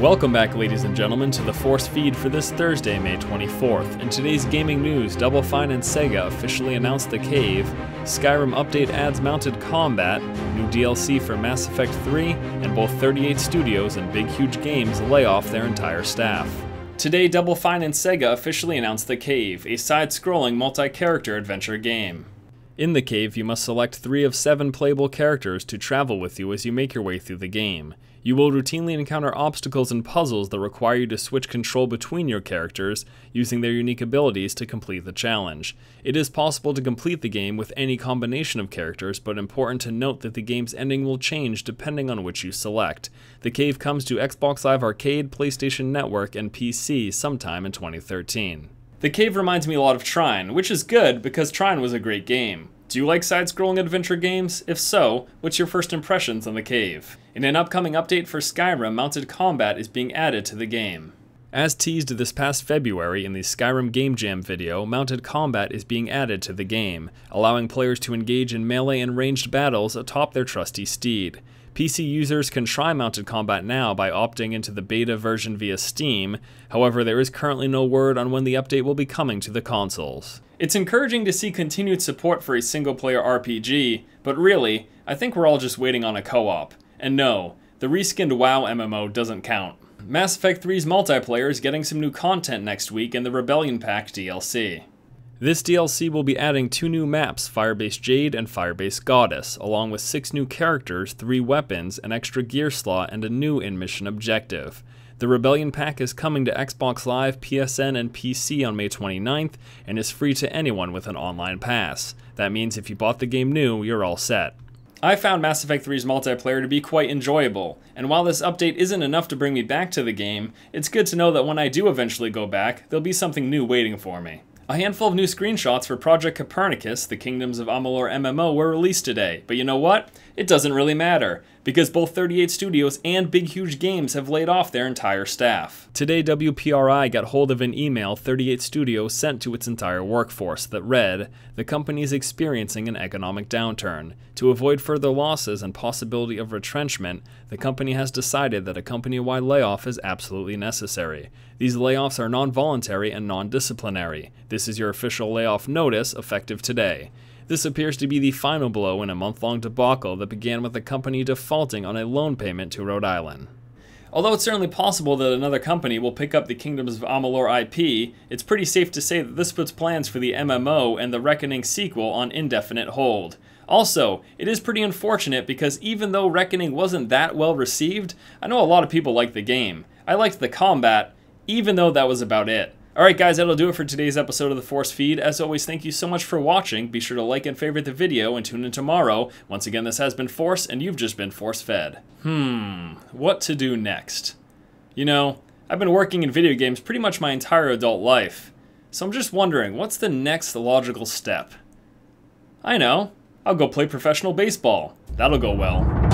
Welcome back, ladies and gentlemen, to the Force feed for this Thursday, May 24th. In today's gaming news, Double Fine and Sega officially announced The Cave, Skyrim update adds mounted combat, new DLC for Mass Effect 3, and both 38 studios and Big Huge Games lay off their entire staff. Today, Double Fine and Sega officially announced The Cave, a side-scrolling multi-character adventure game. In the cave, you must select three of seven playable characters to travel with you as you make your way through the game. You will routinely encounter obstacles and puzzles that require you to switch control between your characters, using their unique abilities to complete the challenge. It is possible to complete the game with any combination of characters, but important to note that the game's ending will change depending on which you select. The cave comes to Xbox Live Arcade, PlayStation Network, and PC sometime in 2013. The cave reminds me a lot of Trine, which is good because Trine was a great game. Do you like side-scrolling adventure games? If so, what's your first impressions on the cave? In an upcoming update for Skyrim, mounted combat is being added to the game. As teased this past February in the Skyrim Game Jam video, mounted combat is being added to the game, allowing players to engage in melee and ranged battles atop their trusty steed. PC users can try mounted combat now by opting into the beta version via Steam, however there is currently no word on when the update will be coming to the consoles. It's encouraging to see continued support for a single player RPG, but really, I think we're all just waiting on a co-op. And no, the reskinned WoW MMO doesn't count. Mass Effect 3's multiplayer is getting some new content next week in the Rebellion Pack DLC. This DLC will be adding two new maps, Firebase Jade and Firebase Goddess, along with six new characters, three weapons, an extra gear slot, and a new in-mission objective. The Rebellion Pack is coming to Xbox Live, PSN, and PC on May 29th, and is free to anyone with an online pass. That means if you bought the game new, you're all set. I found Mass Effect 3's multiplayer to be quite enjoyable, and while this update isn't enough to bring me back to the game, it's good to know that when I do eventually go back, there'll be something new waiting for me. A handful of new screenshots for Project Copernicus, the Kingdoms of Amalur MMO, were released today, but you know what? It doesn't really matter, because both 38 Studios and Big Huge Games have laid off their entire staff. Today, WPRI got hold of an email 38 Studios sent to its entire workforce that read, The company is experiencing an economic downturn. To avoid further losses and possibility of retrenchment, the company has decided that a company-wide layoff is absolutely necessary. These layoffs are non-voluntary and non-disciplinary. This is your official layoff notice effective today. This appears to be the final blow in a month-long debacle that began with the company defaulting on a loan payment to Rhode Island. Although it's certainly possible that another company will pick up the Kingdoms of Amalur IP, it's pretty safe to say that this puts plans for the MMO and the Reckoning sequel on indefinite hold. Also, it is pretty unfortunate because even though Reckoning wasn't that well received, I know a lot of people liked the game. I liked the combat, even though that was about it. Alright guys, that'll do it for today's episode of the Force Feed. As always, thank you so much for watching. Be sure to like and favorite the video and tune in tomorrow. Once again, this has been Force, and you've just been force-fed. Hmm, what to do next? You know, I've been working in video games pretty much my entire adult life. So I'm just wondering, what's the next logical step? I know. I'll go play professional baseball. That'll go well.